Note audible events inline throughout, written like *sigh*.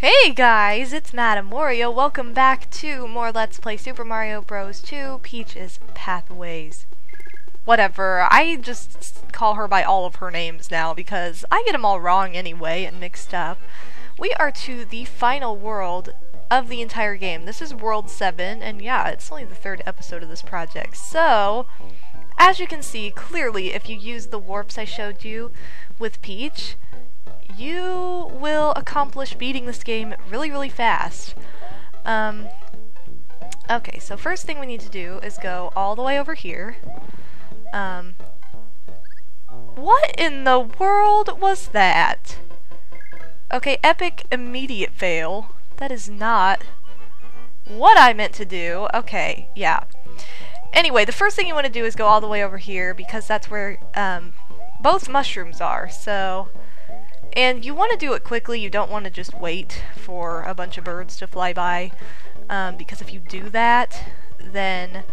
Hey guys, it's Madame Wario. Welcome back to more Let's Play Super Mario Bros. 2 Peach's Pathways. Whatever, I just call her by all of her names now because I get them all wrong anyway and mixed up. We are to the final world of the entire game. This is World 7, and yeah, it's only the third episode of this project. So, as you can see, clearly, if you use the warps I showed you with Peach, you will accomplish beating this game really, really fast. Um, okay, so first thing we need to do is go all the way over here. Um, what in the world was that? Okay, epic immediate fail. That is not what I meant to do. Okay, yeah. Anyway, the first thing you want to do is go all the way over here because that's where um, both mushrooms are. So and you want to do it quickly, you don't want to just wait for a bunch of birds to fly by, um, because if you do that, then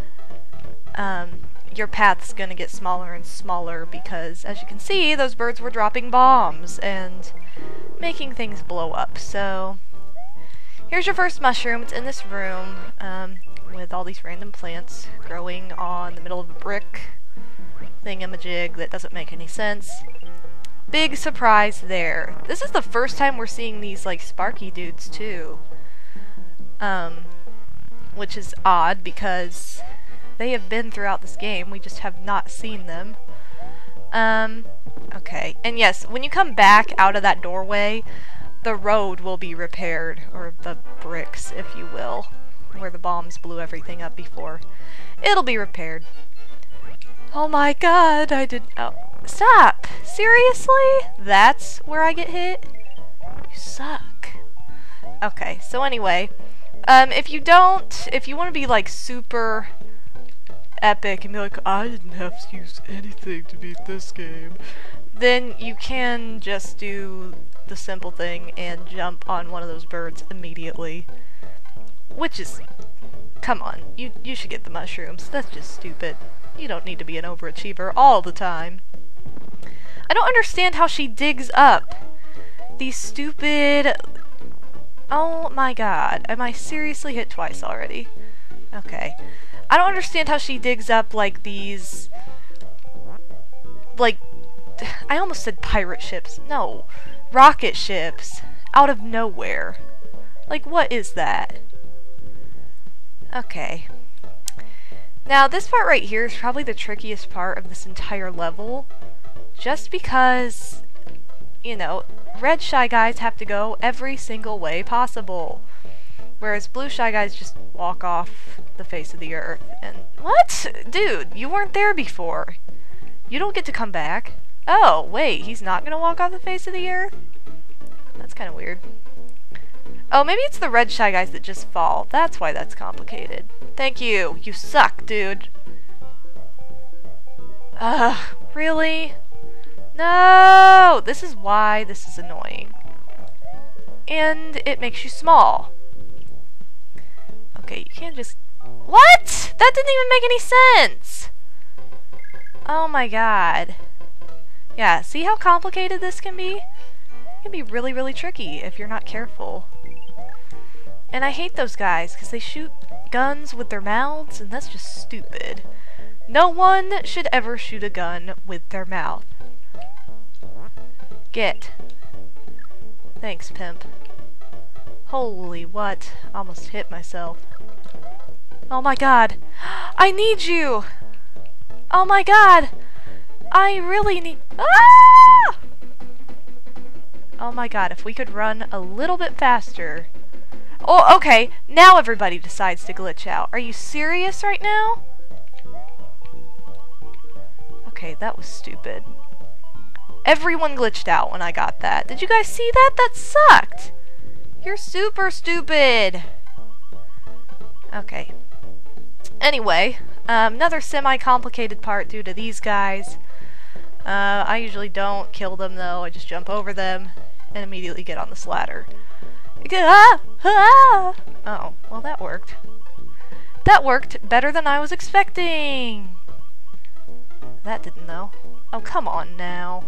um, your path's going to get smaller and smaller because, as you can see, those birds were dropping bombs and making things blow up. So, here's your first mushroom. It's in this room um, with all these random plants growing on the middle of a brick thingamajig that doesn't make any sense big surprise there. This is the first time we're seeing these, like, Sparky dudes, too. Um, which is odd, because they have been throughout this game, we just have not seen them. Um, okay. And yes, when you come back out of that doorway, the road will be repaired, or the bricks, if you will, where the bombs blew everything up before. It'll be repaired. Oh my god, I did- oh. Stop! Seriously? That's where I get hit? You suck. Okay, so anyway, um, if you don't, if you want to be like super epic and be like, I didn't have to use anything to beat this game, then you can just do the simple thing and jump on one of those birds immediately. Which is, come on, you, you should get the mushrooms. That's just stupid. You don't need to be an overachiever all the time. I don't understand how she digs up these stupid... Oh my god. Am I seriously hit twice already? Okay. I don't understand how she digs up, like, these... Like... *sighs* I almost said pirate ships. No. Rocket ships. Out of nowhere. Like, what is that? Okay. Now, this part right here is probably the trickiest part of this entire level just because, you know, red Shy Guys have to go every single way possible. Whereas blue Shy Guys just walk off the face of the earth. And, what? Dude, you weren't there before. You don't get to come back. Oh, wait, he's not gonna walk off the face of the earth? That's kind of weird. Oh, maybe it's the red Shy Guys that just fall. That's why that's complicated. Thank you. You suck, dude. Ugh, really? No! This is why this is annoying. And it makes you small. Okay, you can't just... What? That didn't even make any sense! Oh my god. Yeah, see how complicated this can be? It can be really, really tricky if you're not careful. And I hate those guys, because they shoot guns with their mouths, and that's just stupid. No one should ever shoot a gun with their mouth. Get. Thanks, pimp. Holy what? Almost hit myself. Oh my god. *gasps* I need you! Oh my god! I really need- ah! Oh my god, if we could run a little bit faster. Oh, okay. Now everybody decides to glitch out. Are you serious right now? Okay, that was stupid. Everyone glitched out when I got that. Did you guys see that? That sucked! You're super stupid! Okay. Anyway, um, another semi-complicated part due to these guys. Uh, I usually don't kill them though, I just jump over them and immediately get on this ladder. Ah! Oh, well that worked. That worked better than I was expecting! That didn't though. Oh, come on now.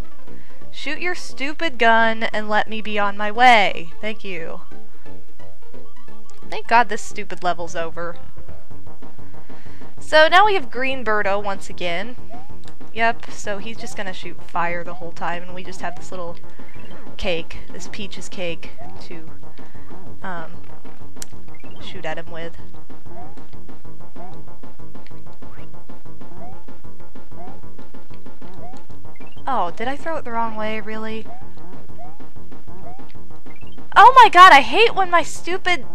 Shoot your stupid gun and let me be on my way. Thank you. Thank god this stupid level's over. So now we have Green Birdo once again. Yep, so he's just gonna shoot fire the whole time, and we just have this little cake, this peaches cake, to um, shoot at him with. Oh, did I throw it the wrong way, really? Oh my god, I hate when my stupid...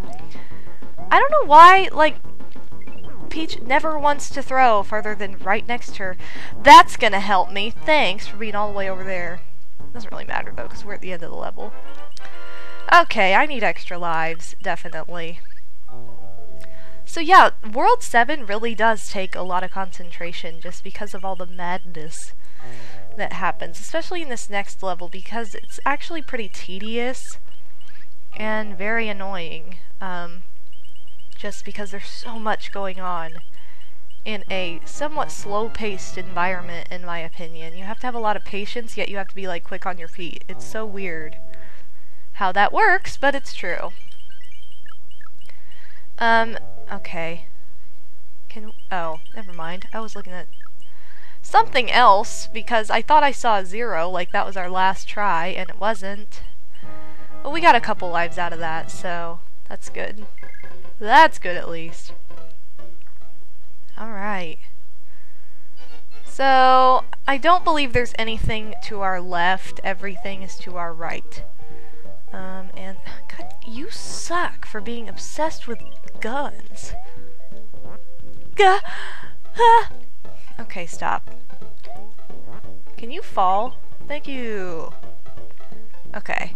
I don't know why, like, Peach never wants to throw farther than right next to her. That's gonna help me. Thanks for being all the way over there. Doesn't really matter, though, because we're at the end of the level. Okay, I need extra lives, definitely. So yeah, World 7 really does take a lot of concentration just because of all the madness that happens, especially in this next level because it's actually pretty tedious and very annoying um, just because there's so much going on in a somewhat slow-paced environment in my opinion. You have to have a lot of patience yet you have to be like quick on your feet. It's so weird how that works, but it's true. Um, okay. Can, oh, never mind. I was looking at something else because I thought I saw a zero, like that was our last try, and it wasn't. But we got a couple lives out of that, so that's good. That's good at least. Alright. So, I don't believe there's anything to our left. Everything is to our right. Um, and, God, you suck for being obsessed with guns. Gah! Ah! Okay, stop. Can you fall? Thank you. Okay.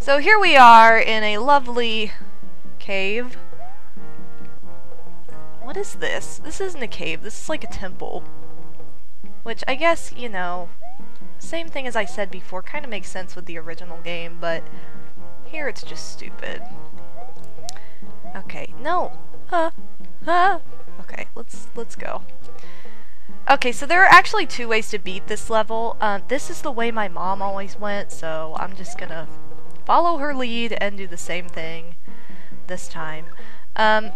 So here we are in a lovely cave. What is this? This isn't a cave. This is like a temple. Which I guess, you know, same thing as I said before, kind of makes sense with the original game, but here it's just stupid. Okay, no. Huh. Huh. Okay, let's let's go. Okay, so there are actually two ways to beat this level. Um, this is the way my mom always went, so I'm just gonna follow her lead and do the same thing this time. Um,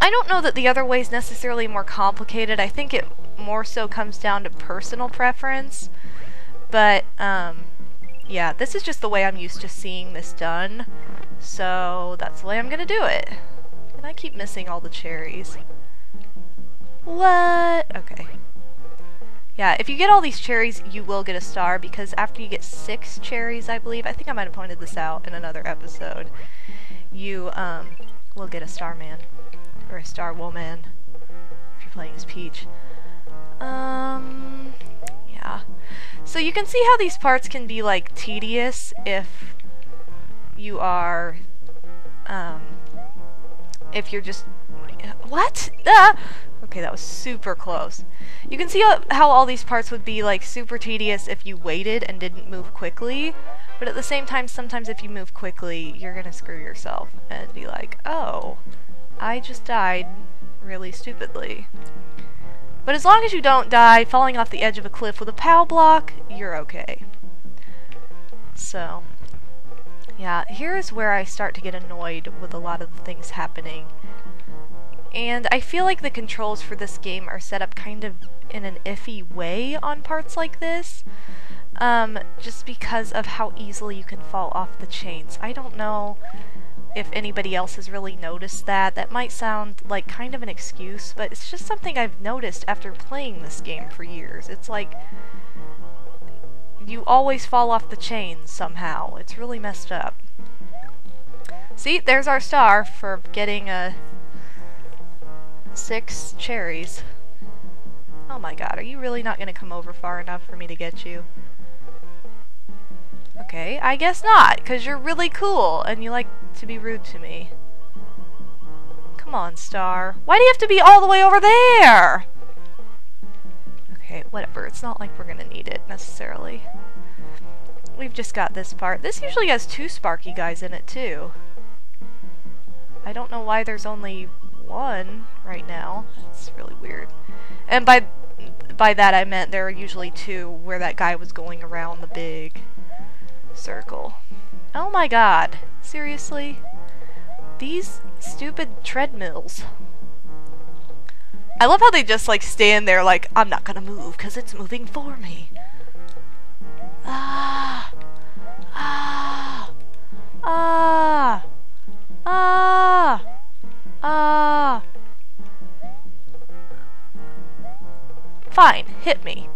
I don't know that the other way is necessarily more complicated. I think it more so comes down to personal preference. But, um, yeah, this is just the way I'm used to seeing this done. So, that's the way I'm gonna do it. And I keep missing all the cherries. What? Okay. Yeah, if you get all these cherries, you will get a star, because after you get six cherries, I believe, I think I might have pointed this out in another episode, you, um, will get a star man. Or a star woman, if you're playing as Peach. Um, yeah. So you can see how these parts can be, like, tedious if you are, um, if you're just, what? Ah! Okay, that was super close. You can see uh, how, all these parts would be like super tedious if you waited and didn't move quickly, but at the same time, sometimes if you move quickly, you're gonna screw yourself and be like, oh, I just died really stupidly. But as long as you don't die falling off the edge of a cliff with a POW block, you're okay. So, yeah, here's where I start to get annoyed with a lot of the things happening and I feel like the controls for this game are set up kind of in an iffy way on parts like this, um, just because of how easily you can fall off the chains. I don't know if anybody else has really noticed that. That might sound like kind of an excuse, but it's just something I've noticed after playing this game for years. It's like you always fall off the chains somehow. It's really messed up. See, there's our star for getting a Six cherries. Oh my god, are you really not gonna come over far enough for me to get you? Okay, I guess not, because you're really cool, and you like to be rude to me. Come on, Star. Why do you have to be all the way over there? Okay, whatever. It's not like we're gonna need it, necessarily. We've just got this part. This usually has two Sparky guys in it, too. I don't know why there's only one right now. It's really weird. And by by that I meant there are usually two where that guy was going around the big circle. Oh my god. Seriously? These stupid treadmills. I love how they just like stand there like, I'm not gonna move because it's moving for me. Ah. Ah. Ah. Ah. Ah. Fine, hit me.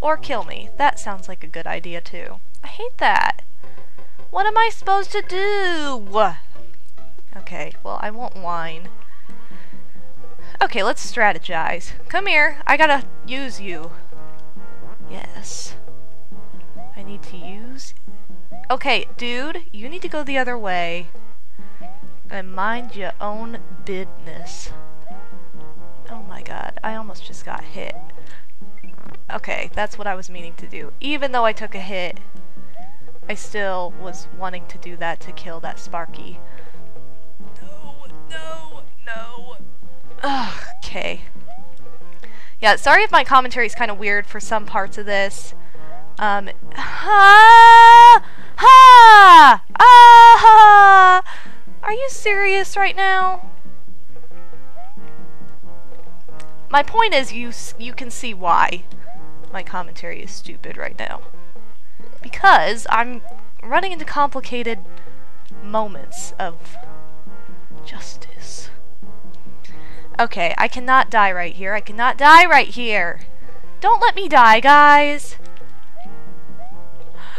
Or kill me. That sounds like a good idea too. I hate that. What am I supposed to do? Okay, well, I won't whine. Okay, let's strategize. Come here. I gotta use you. Yes. I need to use... Okay, dude, you need to go the other way. And mind your own business. Oh my god, I almost just got hit. Okay, that's what I was meaning to do. Even though I took a hit, I still was wanting to do that to kill that Sparky. No, no, no. Ugh, okay. Yeah, sorry if my commentary is kind of weird for some parts of this. Um, *sighs* ha! Ha! Serious right now? My point is, you you can see why my commentary is stupid right now. Because I'm running into complicated moments of justice. Okay, I cannot die right here. I cannot die right here. Don't let me die, guys.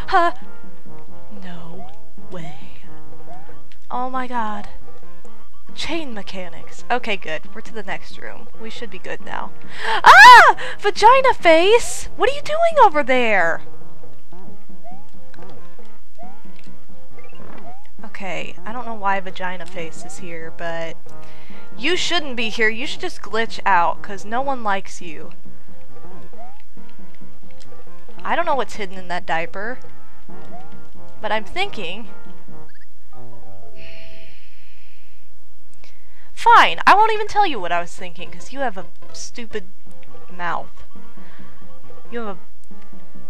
Huh. No way. Oh my god. Chain mechanics. Okay, good. We're to the next room. We should be good now. *gasps* Ah! Vagina face! What are you doing over there? Okay, I don't know why Vagina Face is here, but you shouldn't be here. You should just glitch out, because no one likes you. I don't know what's hidden in that diaper, but I'm thinking... Fine, I won't even tell you what I was thinking, because you have a stupid mouth. You have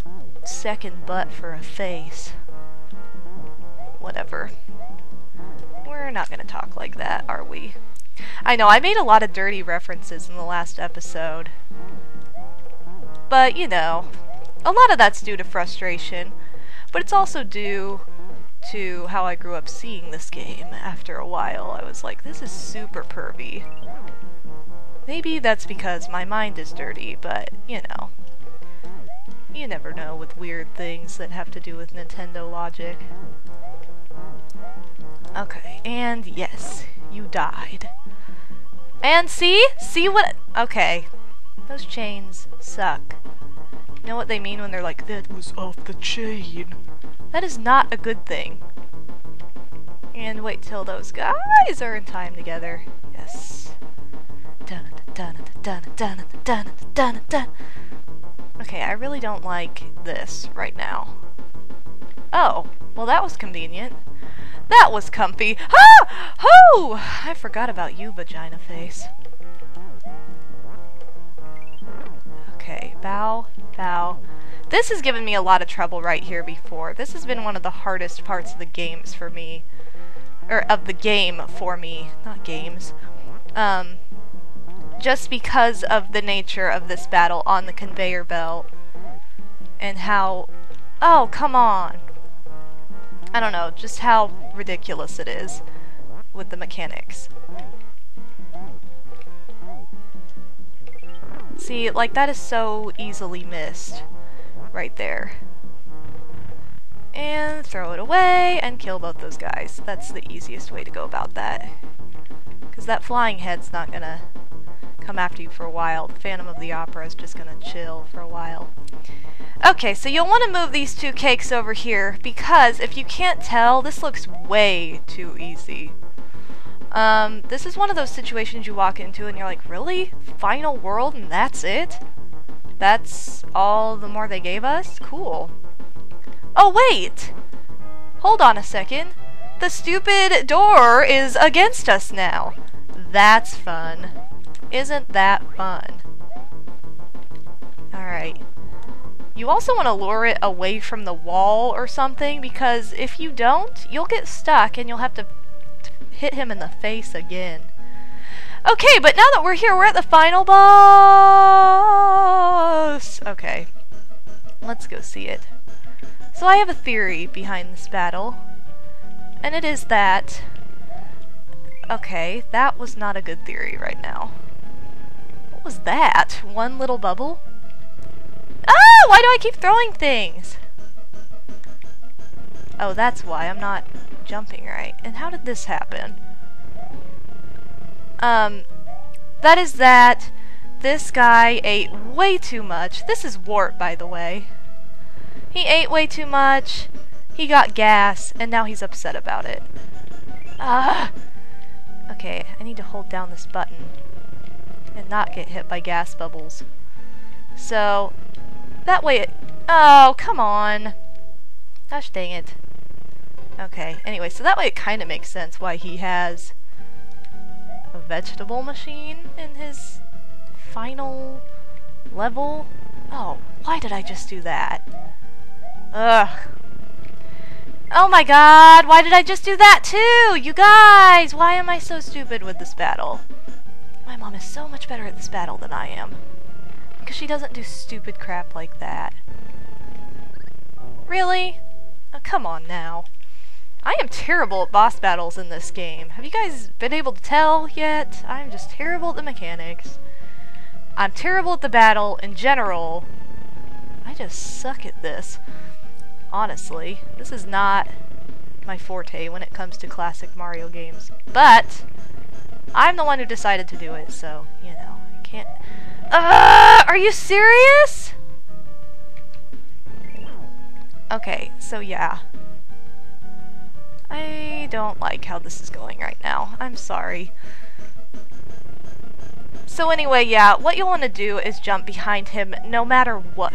a second butt for a face. Whatever. We're not gonna talk like that, are we? I know, I made a lot of dirty references in the last episode. But, you know, a lot of that's due to frustration, but it's also due to how I grew up seeing this game. After a while, I was like, this is super pervy. Maybe that's because my mind is dirty, but, you know. You never know with weird things that have to do with Nintendo logic. Okay, and yes, you died. And see? See what- okay. Those chains suck. You know what they mean when they're like, that was off the chain? That is not a good thing. And wait till those guys are in time together. Yes. Dun dun dun dun dun dun dun. Okay, I really don't like this right now. Oh, well that was convenient. That was comfy. Ah! Oh! I forgot about you, vagina face. Okay, bow, bow. This has given me a lot of trouble right here before. This has been one of the hardest parts of the games for me. Or of the game for me. Not games. Um, just because of the nature of this battle on the conveyor belt. And how... Oh, come on. I don't know, just how ridiculous it is with the mechanics. See, like that is so easily missed right there. And throw it away and kill both those guys. That's the easiest way to go about that. Because that flying head's not gonna come after you for a while. The Phantom of the Opera is just gonna chill for a while. Okay, so you'll want to move these two cakes over here, because if you can't tell, this looks way too easy. Um, this is one of those situations you walk into and you're like, really? Final world and that's it? That's all the more they gave us? Cool. Oh, wait! Hold on a second. The stupid door is against us now. That's fun. Isn't that fun? Alright. You also want to lure it away from the wall or something, because if you don't, you'll get stuck and you'll have to hit him in the face again. Okay, but now that we're here, we're at the final boss! Okay. Let's go see it. So I have a theory behind this battle. And it is that... Okay, that was not a good theory right now. What was that? One little bubble? Ah! Why do I keep throwing things? Oh, that's why I'm not jumping right. And how did this happen? Um, that is that this guy ate way too much. This is Wart, by the way. He ate way too much, he got gas, and now he's upset about it. Ah! Okay, I need to hold down this button and not get hit by gas bubbles. So, that way it... Oh, come on! Gosh dang it. Okay, anyway, so that way it kind of makes sense why he has a vegetable machine in his final level. Oh, why did I just do that? Ugh. Oh my god, why did I just do that too? You guys, why am I so stupid with this battle? My mom is so much better at this battle than I am. Because she doesn't do stupid crap like that. Really? Oh, come on now. I am terrible at boss battles in this game. Have you guys been able to tell yet? I'm just terrible at the mechanics. I'm terrible at the battle in general. I just suck at this. Honestly, this is not my forte when it comes to classic Mario games. But, I'm the one who decided to do it, so, you know, I can't... Uh, are you serious? Okay, so yeah. I don't like how this is going right now. I'm sorry. So anyway, yeah, what you'll want to do is jump behind him no matter what.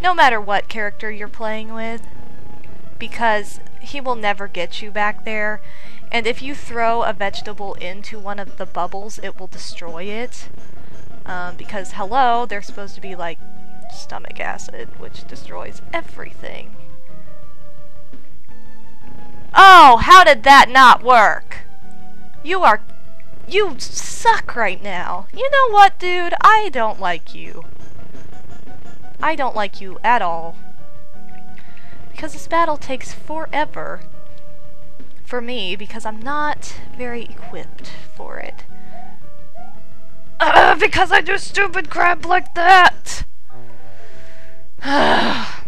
No matter what character you're playing with. Because he will never get you back there. And if you throw a vegetable into one of the bubbles, it will destroy it. Um, because, hello, they're supposed to be like stomach acid, which destroys everything. Oh, how did that not work? You are... You suck right now. You know what, dude? I don't like you. I don't like you at all. Because this battle takes forever. For me, because I'm not very equipped for it. Uh, *sighs* because I do stupid crap like that! *sighs* *sighs*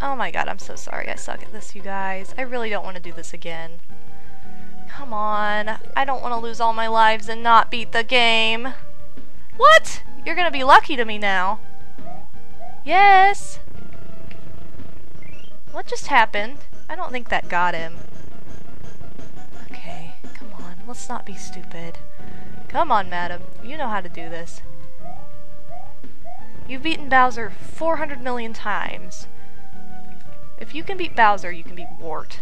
Oh my god, I'm so sorry I suck at this, you guys. I really don't want to do this again. Come on. I don't want to lose all my lives and not beat the game. What? You're gonna be lucky to me now. Yes. What just happened? I don't think that got him. Okay, come on. Let's not be stupid. Come on, madam. You know how to do this. You've beaten Bowser 400 million times. If you can beat Bowser, you can beat Wart.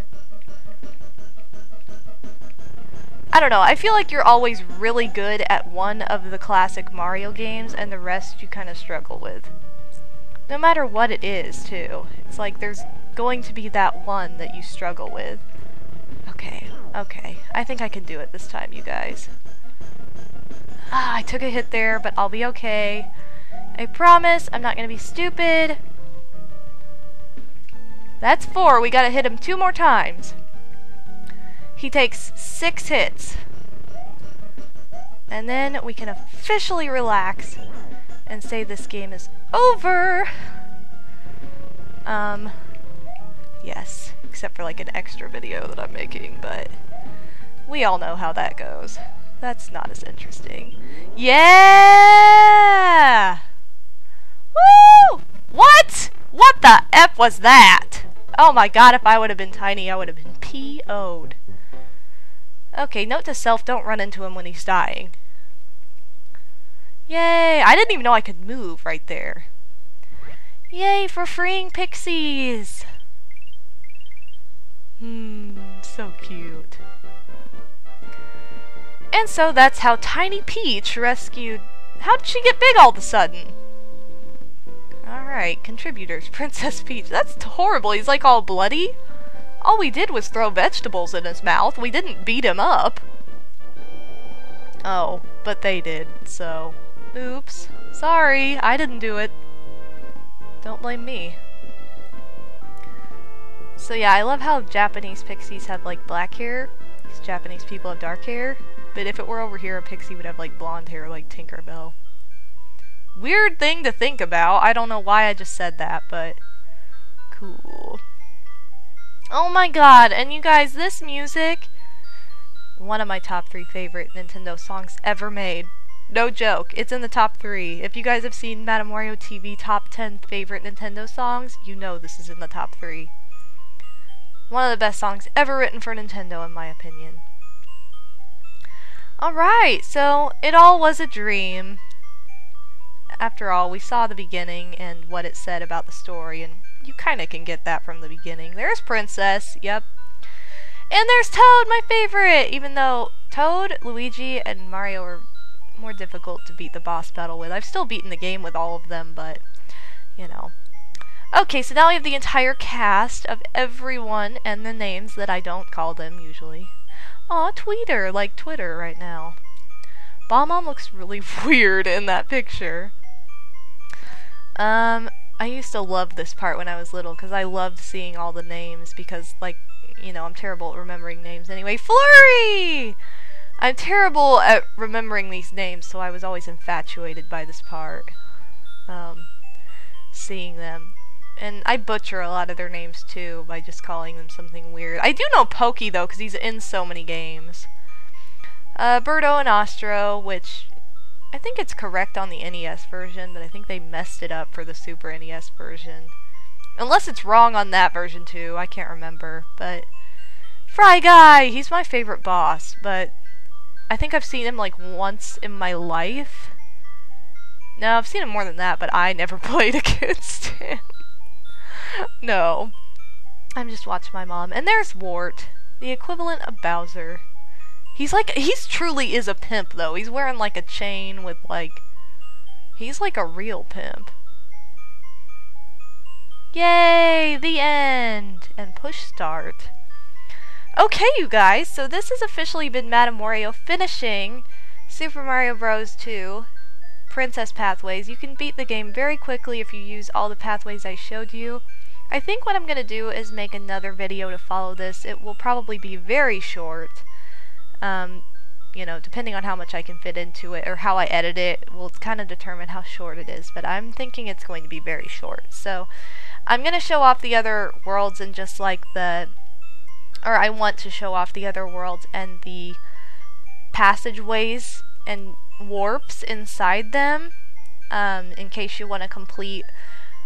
I don't know, I feel like you're always really good at one of the classic Mario games, and the rest you kind of struggle with. No matter what it is, too. It's like there's going to be that one that you struggle with. Okay, okay. I think I can do it this time, you guys. Ah, I took a hit there, but I'll be okay. I promise I'm not gonna be stupid. That's four. We gotta hit him two more times. He takes six hits. And then we can officially relax and say this game is over. Um, yes, except for like an extra video that I'm making, but we all know how that goes. That's not as interesting. Yeah! Woo! What? What the F was that? Oh my god, if I would have been tiny, I would have been P.O.'d. Okay, note to self, don't run into him when he's dying. Yay! I didn't even know I could move right there. Yay for freeing pixies! Hmm, so cute. And so that's how Tiny Peach rescued... How did she get big all of a sudden? Alright, contributors. *laughs* Princess Peach. That's horrible. He's like all bloody. All we did was throw vegetables in his mouth. We didn't beat him up. Oh, but they did, so... Oops. Sorry, I didn't do it. Don't blame me. So yeah, I love how Japanese pixies have like black hair. Because Japanese people have dark hair. But if it were over here, a pixie would have like blonde hair like Tinkerbell. Weird thing to think about. I don't know why I just said that, but cool. Oh my god, and you guys, this music, one of my top three favorite Nintendo songs ever made. No joke, it's in the top three. If you guys have seen Madame Wario TV top 10 favorite Nintendo songs, you know this is in the top three. One of the best songs ever written for Nintendo, in my opinion. Alright, so it all was a dream. After all, we saw the beginning and what it said about the story, and you kind of can get that from the beginning. There's Princess, yep. And there's Toad, my favorite! Even though Toad, Luigi, and Mario are more difficult to beat the boss battle with. I've still beaten the game with all of them, but, you know. Okay, so now we have the entire cast of everyone and the names that I don't call them usually. Aw, Tweeter, like Twitter right now. Bob-omb looks really *laughs* weird in that picture. Um, I used to love this part when I was little because I loved seeing all the names because, like, you know, I'm terrible at remembering names anyway. Flurry! I'm terrible at remembering these names, so I was always infatuated by this part. Um, seeing them. And I butcher a lot of their names too by just calling them something weird. I do know Pokey though, because he's in so many games. Uh, Birdo and Ostro, which I think it's correct on the NES version, but I think they messed it up for the Super NES version. Unless it's wrong on that version too, I can't remember. But Fry Guy, he's my favorite boss, but I think I've seen him like once in my life. No, I've seen him more than that, but I never *laughs* played against him. no. I'm just watching my mom. And there's Wart, the equivalent of Bowser. He's like, he's truly is a pimp though. He's wearing like a chain with like, he's like a real pimp. Yay, the end! And push start. Okay, you guys, so this has officially been Madame Wario finishing Super Mario Bros. 2 Princess Pathways. You can beat the game very quickly if you use all the pathways I showed you. I think what I'm going to do is make another video to follow this. It will probably be very short. Um, you know, depending on how much I can fit into it or how I edit it will kind of determine how short it is. But I'm thinking it's going to be very short. So I'm going to show off the other worlds and just like the, or I want to show off the other worlds and the passageways and warps inside them um, in case you want to complete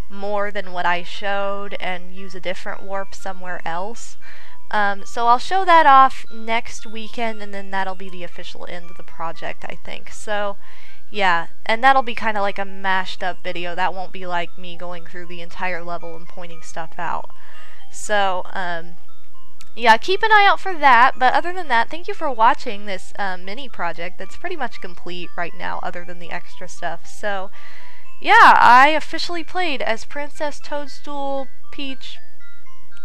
more than what I showed and use a different warp somewhere else. Um, so I'll show that off next weekend and then that'll be the official end of the project I think. So yeah, and that'll be kind of like a mashed up video. That won't be like me going through the entire level and pointing stuff out. So, um, yeah, keep an eye out for that. But other than that, thank you for watching this um, mini project that's pretty much complete right now, other than the extra stuff. So, yeah, I officially played as Princess Toadstool Peach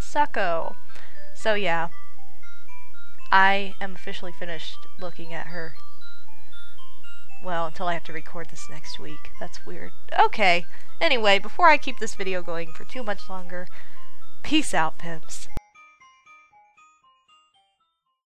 Sucko. So yeah, I am officially finished looking at her. Well, until I have to record this next week. That's weird. Okay, anyway, before I keep this video going for too much longer, peace out, pimps.